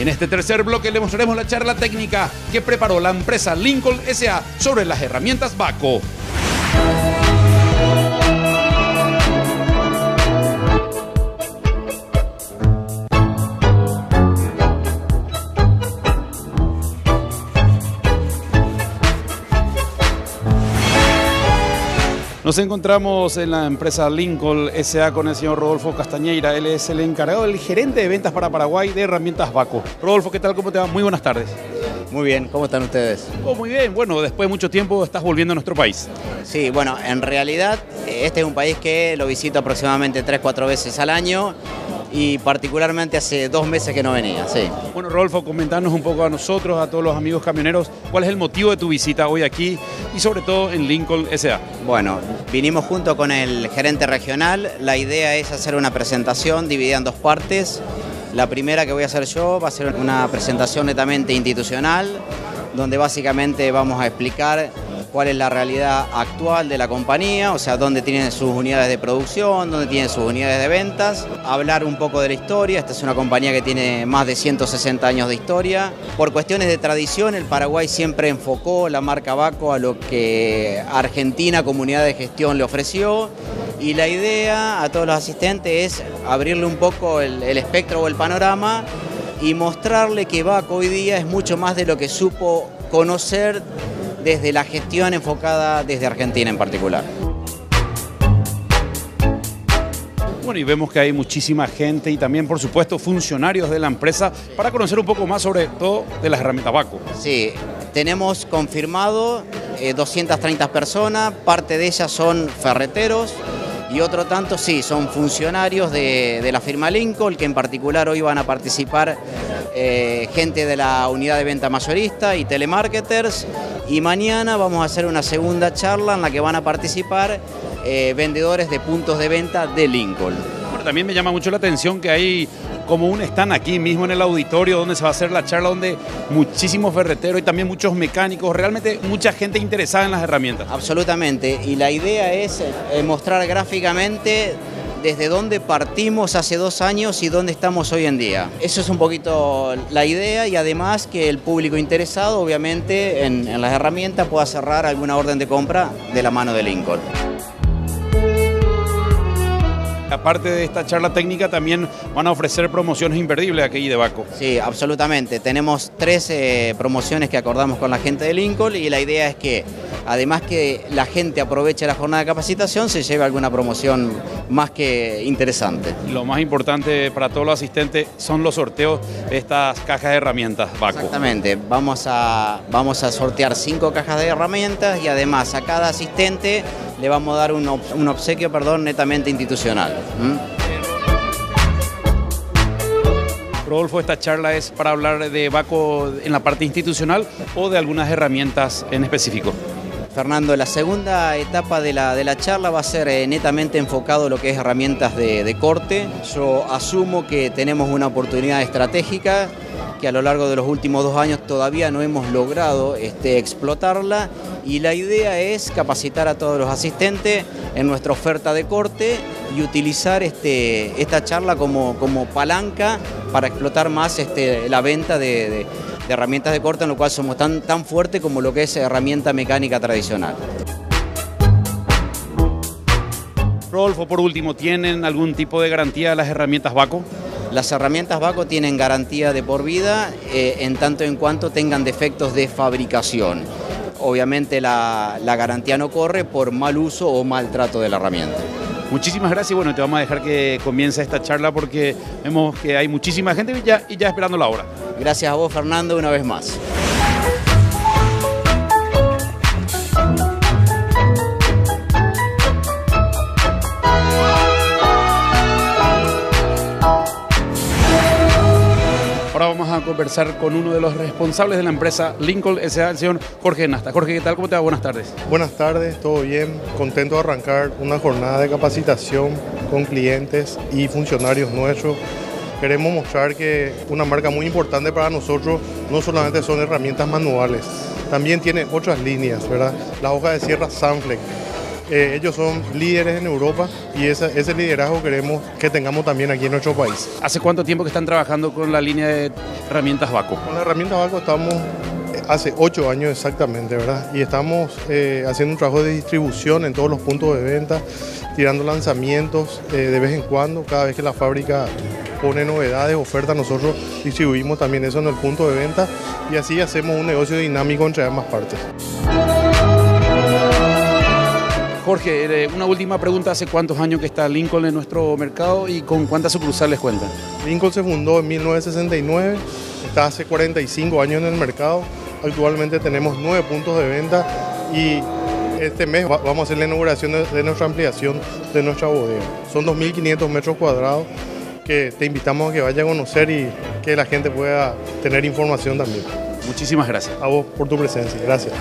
En este tercer bloque le mostraremos la charla técnica que preparó la empresa Lincoln SA sobre las herramientas Baco. Nos encontramos en la empresa Lincoln SA con el señor Rodolfo Castañeira. Él es el encargado, el gerente de ventas para Paraguay de herramientas Baco. Rodolfo, ¿qué tal? ¿Cómo te va? Muy buenas tardes. Muy bien, ¿cómo están ustedes? Oh, muy bien, bueno, después de mucho tiempo estás volviendo a nuestro país. Sí, bueno, en realidad este es un país que lo visito aproximadamente 3-4 veces al año y particularmente hace dos meses que no venía, sí. Bueno, Rodolfo, comentarnos un poco a nosotros, a todos los amigos camioneros, cuál es el motivo de tu visita hoy aquí y sobre todo en Lincoln SA. Bueno, vinimos junto con el gerente regional, la idea es hacer una presentación dividida en dos partes. La primera que voy a hacer yo va a ser una presentación netamente institucional, donde básicamente vamos a explicar cuál es la realidad actual de la compañía, o sea, dónde tienen sus unidades de producción, dónde tienen sus unidades de ventas, hablar un poco de la historia, esta es una compañía que tiene más de 160 años de historia. Por cuestiones de tradición, el Paraguay siempre enfocó la marca Baco a lo que Argentina, comunidad de gestión, le ofreció. Y la idea a todos los asistentes es abrirle un poco el, espectro o el panorama y mostrarle que Baco hoy día es mucho más de lo que supo conocer desde la gestión enfocada desde Argentina en particular. Bueno, y vemos que hay muchísima gente y también, por supuesto, funcionarios de la empresa para conocer un poco más sobre todo de las herramientas Baco. Sí, tenemos confirmado eh, 230 personas, parte de ellas son ferreteros, y otro tanto sí, son funcionarios de, de, la firma Lincoln, que en particular hoy van a participar eh, gente de la unidad de venta mayorista y telemarketers, y mañana vamos a hacer una segunda charla en la que van a participar eh, vendedores de puntos de venta de Lincoln. Bueno, también me llama mucho la atención que hay como un stand aquí mismo en el auditorio donde se va a hacer la charla, donde muchísimos ferreteros y también muchos mecánicos, realmente mucha gente interesada en las herramientas. Absolutamente, y la idea es eh, mostrar gráficamente desde dónde partimos hace dos años y dónde estamos hoy en día. Eso es un poquito la idea y además que el público interesado, obviamente, en, las herramientas pueda cerrar alguna orden de compra de la mano de Lincoln. Aparte de esta charla técnica, también van a ofrecer promociones imperdibles aquí de Baco. Sí, absolutamente. Tenemos tres eh, promociones que acordamos con la gente de Lincoln y la idea es que, además que la gente aproveche la jornada de capacitación, se lleve alguna promoción más que interesante. Lo más importante para todos los asistentes son los sorteos de estas cajas de herramientas Baco. Exactamente. Vamos a, vamos a sortear cinco cajas de herramientas y además a cada asistente le vamos a dar un, un obsequio perdón, netamente institucional. ¿Mm? Rodolfo, esta charla es para hablar de Baco en la parte institucional o de algunas herramientas en específico. Fernando, la segunda etapa de la, de la charla va a ser eh, netamente enfocado en lo que es herramientas de, de corte. Yo asumo que tenemos una oportunidad estratégica que a lo largo de los últimos dos años todavía no hemos logrado este, explotarla y la idea es capacitar a todos los asistentes en nuestra oferta de corte y utilizar este, esta charla como, palanca para explotar más este, la venta de, herramientas de corte en lo cual somos tan, tan fuertes como lo que es herramienta mecánica tradicional. Rodolfo, por último, ¿tienen algún tipo de garantía de las herramientas Baco? Las herramientas Baco tienen garantía de por vida eh, en tanto en cuanto tengan defectos de fabricación. Obviamente la, la, garantía no corre por mal uso o maltrato de la herramienta. Muchísimas gracias y bueno, te vamos a dejar que comience esta charla porque vemos que hay muchísima gente y ya, y ya esperando la hora. Gracias a vos Fernando una vez más. Ahora vamos a conversar con uno de los responsables de la empresa Lincoln S.A., el señor Jorge Nasta. Jorge, ¿qué tal? ¿Cómo te va? Buenas tardes. Buenas tardes, todo bien. Contento de arrancar una jornada de capacitación con clientes y funcionarios nuestros. Queremos mostrar que una marca muy importante para nosotros no solamente son herramientas manuales, también tiene otras líneas, ¿verdad? La hoja de sierra Sunflex, Eh, ellos son líderes en Europa y ese liderazgo queremos que tengamos también aquí en nuestro país. ¿Hace cuánto tiempo que están trabajando con la línea de herramientas Baco? Con la herramienta Baco estamos eh, hace ocho años exactamente, ¿verdad? Y estamos eh, haciendo un trabajo de distribución en todos los puntos de venta, tirando lanzamientos de vez en cuando, cada vez que la fábrica pone novedades, ofertas, nosotros distribuimos también eso en el punto de venta y así hacemos un negocio dinámico entre ambas partes. Jorge, eh, una última pregunta, ¿hace cuántos años que está Lincoln en nuestro mercado y con cuántas sucursales cuenta? Lincoln se fundó en 1969, está hace 45 años en el mercado, actualmente tenemos nueve puntos de venta y este mes vamos a hacer la inauguración de nuestra ampliación de nuestra bodega. Son 2.500 metros cuadrados que te invitamos a que vaya a conocer y que la gente pueda tener información también. Muchísimas gracias. A vos por tu presencia. Gracias.